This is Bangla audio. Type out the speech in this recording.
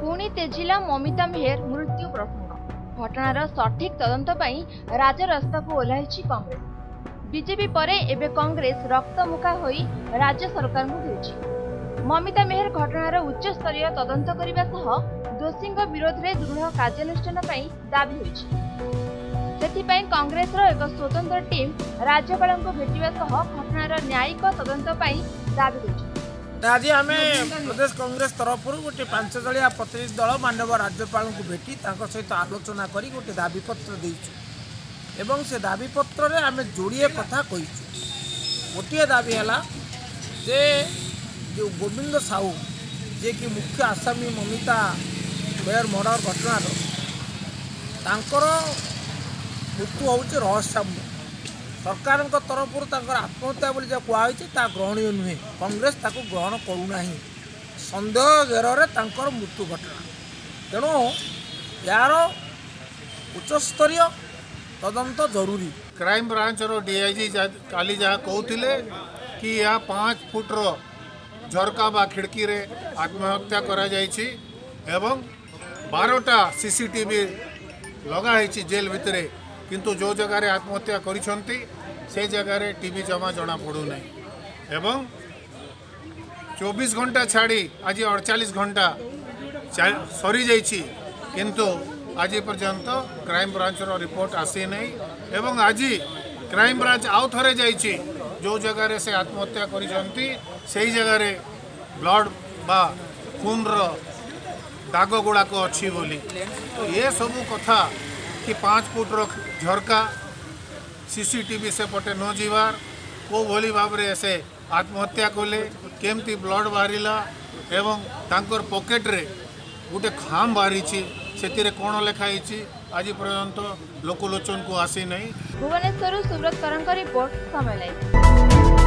ପୁଣି ତେଜିଲା ମମିତା ମେହେର ମୃତ୍ୟୁ ପ୍ରସଙ୍ଗ ଘଟଣାର ସଠିକ୍ ତଦନ୍ତ ପାଇଁ ରାଜରାସ୍ତାକୁ ଓହ୍ଲାଇଛି କଂଗ୍ରେସ ବିଜେପି ପରେ ଏବେ କଂଗ୍ରେସ ରକ୍ତମୁଖା ହୋଇ ରାଜ୍ୟ ସରକାରଙ୍କୁ ଧୋଇଛି ମମିତା ମେହେର ଘଟଣାର ଉଚ୍ଚସ୍ତରୀୟ ତଦନ୍ତ କରିବା ସହ ଦୋଷୀଙ୍କ ବିରୋଧରେ ଦୃଢ଼ କାର୍ଯ୍ୟାନୁଷ୍ଠାନ ପାଇଁ ଦାବି ହୋଇଛି ସେଥିପାଇଁ କଂଗ୍ରେସର ଏକ ସ୍ୱତନ୍ତ୍ର ଟିମ୍ ରାଜ୍ୟପାଳଙ୍କୁ ଭେଟିବା ସହ ଘଟଣାର ନ୍ୟାୟିକ ତଦନ୍ତ ପାଇଁ ଦାବି ଦେଇଛନ୍ତି আজ আমি প্রদেশ কংগ্রেস তরফর গোটে পাঁচ জলিয়া প্রতিনিধি দল মানব রাজ্যপাল ভেটি তাঁর সহ আলোচনা করে গোটে দাবিপত্র দিয়েছু এবং সে দাবিপত্রে আমি যোড়িয়ে কথা কইছু গোটিয়ে দাবি হল যে যে গোবিন্দ সাহু যে কি মুখ্য আসামী মমিতা বেয়র মর্ডর ঘটনার তাঁর মৃত্যু হচ্ছে রহস্যাম্য ସରକାରଙ୍କ ତରଫରୁ ତାଙ୍କର ଆତ୍ମହତ୍ୟା ବୋଲି ଯାହା କୁହାହୋଇଛି ତାହା ଗ୍ରହଣୀୟ ନୁହେଁ କଂଗ୍ରେସ ତାକୁ ଗ୍ରହଣ କରୁନାହିଁ ସନ୍ଦେହ ଘେରରେ ତାଙ୍କର ମୃତ୍ୟୁ ଘଟଣା ତେଣୁ ଏହାର ଉଚ୍ଚସ୍ତରୀୟ ତଦନ୍ତ ଜରୁରୀ କ୍ରାଇମବ୍ରାଞ୍ଚର ଡିଆଇଜି କାଲି ଯାହା କହୁଥିଲେ କି ଏହା ପାଞ୍ଚ ଫୁଟ୍ର ଝରକା ବା ଖିଡ଼କିରେ ଆତ୍ମହତ୍ୟା କରାଯାଇଛି ଏବଂ ବାରଟା ସିସି ଟିଭି ଲଗାହୋଇଛି ଜେଲ୍ ଭିତରେ किंतु जो जगार आत्महत्या कर जगार टीवी जमा जना पड़ूना एवं चौबीस घंटा छाड़ी आज अड़चाई घंटा सरी जा किंतु आज पर्यंत क्राइम ब्रांचर रिपोर्ट आसी ना एवं आज क्राइम ब्रांच आउ थे जा जगार से आत्महत्या कर जगार ब्लड बा खून रग गुड़ाक अच्छी ये सब कथा କି ପାଞ୍ଚ ଫୁଟର ଝରକା ସିସିଟିଭି ସେପଟେ ନ ଯିବାର କେଉଁଭଳି ଭାବରେ ସେ ଆତ୍ମହତ୍ୟା କଲେ କେମିତି ବ୍ଲଡ଼ ବାହାରିଲା ଏବଂ ତାଙ୍କର ପକେଟରେ ଗୋଟେ ଖାମ ବାହାରିଛି ସେଥିରେ କ'ଣ ଲେଖା ହେଇଛି ଆଜି ପର୍ଯ୍ୟନ୍ତ ଲୋକଲୋଚନକୁ ଆସିନାହିଁ ଭୁବନେଶ୍ୱରରୁ ସୁବ୍ରତ କରଙ୍କ ରିପୋର୍ଟ ସମୟ ଲାଗିଛି